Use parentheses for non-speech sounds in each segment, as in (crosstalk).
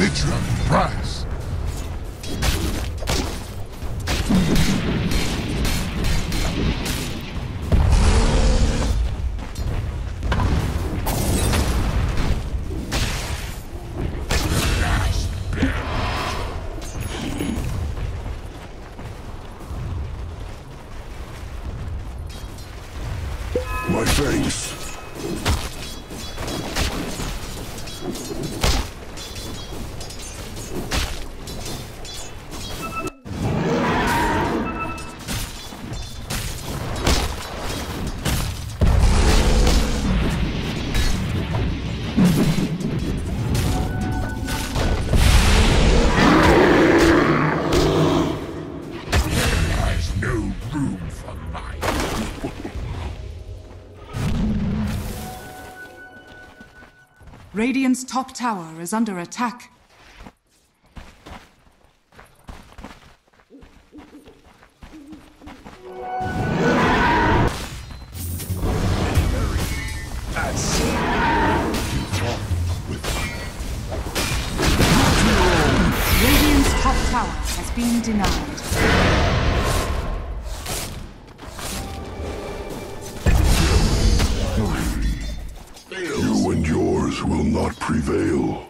Mitra, rise. My thanks. Radiant's top tower is under attack. Radiant's top tower has been denied. Prevail.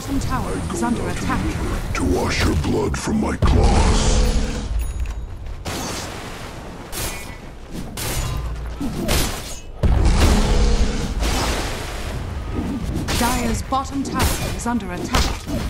Bottom tower is under attack. To wash your blood from my claws. Dire's bottom tower is under attack.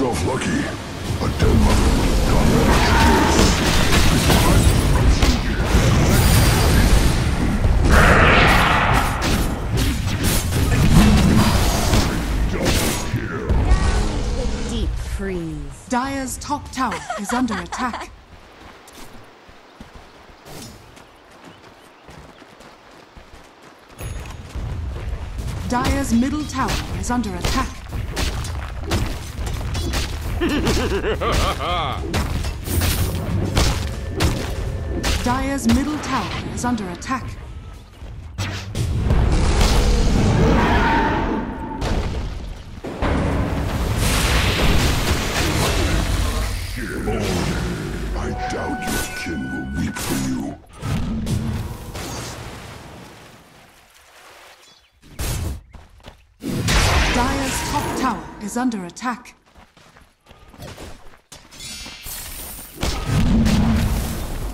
yourself lucky. A dead mother gone Denmark Deep freeze. Dire's top tower is under attack. (laughs) Dire's middle tower is under attack. (laughs) Dire's middle tower is under attack. Top tower is under attack.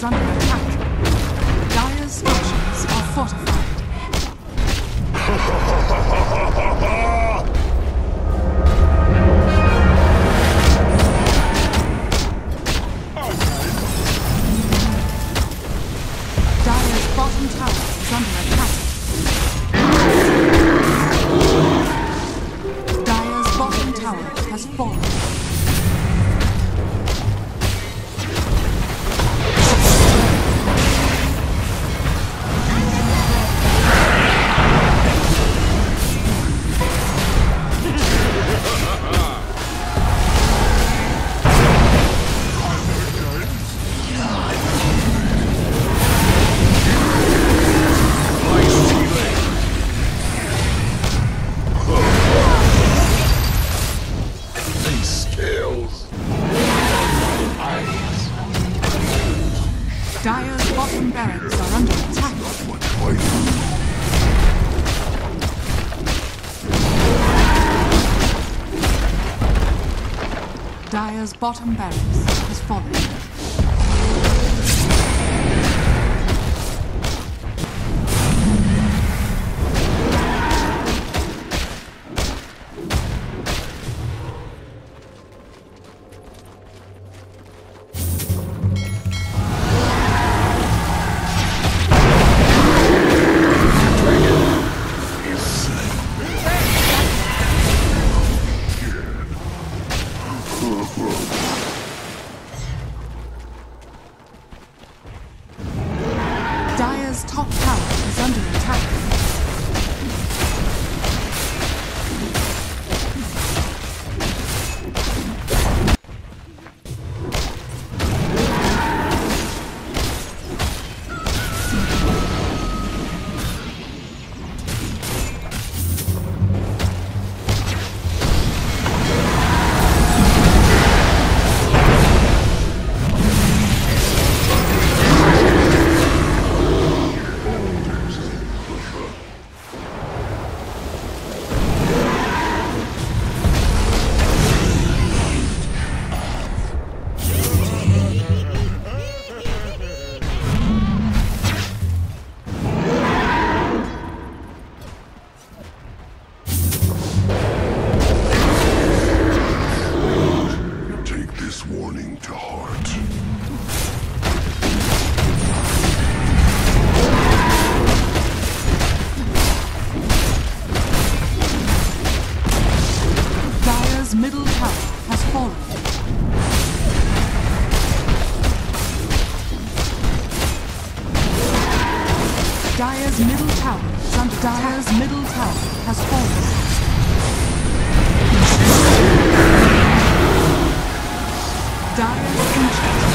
Sunday. Dire's bottom barracks has fallen. Dire's middle tower has fallen. Dire's middle tower, St. Dire's middle tower has fallen. Dire's ancient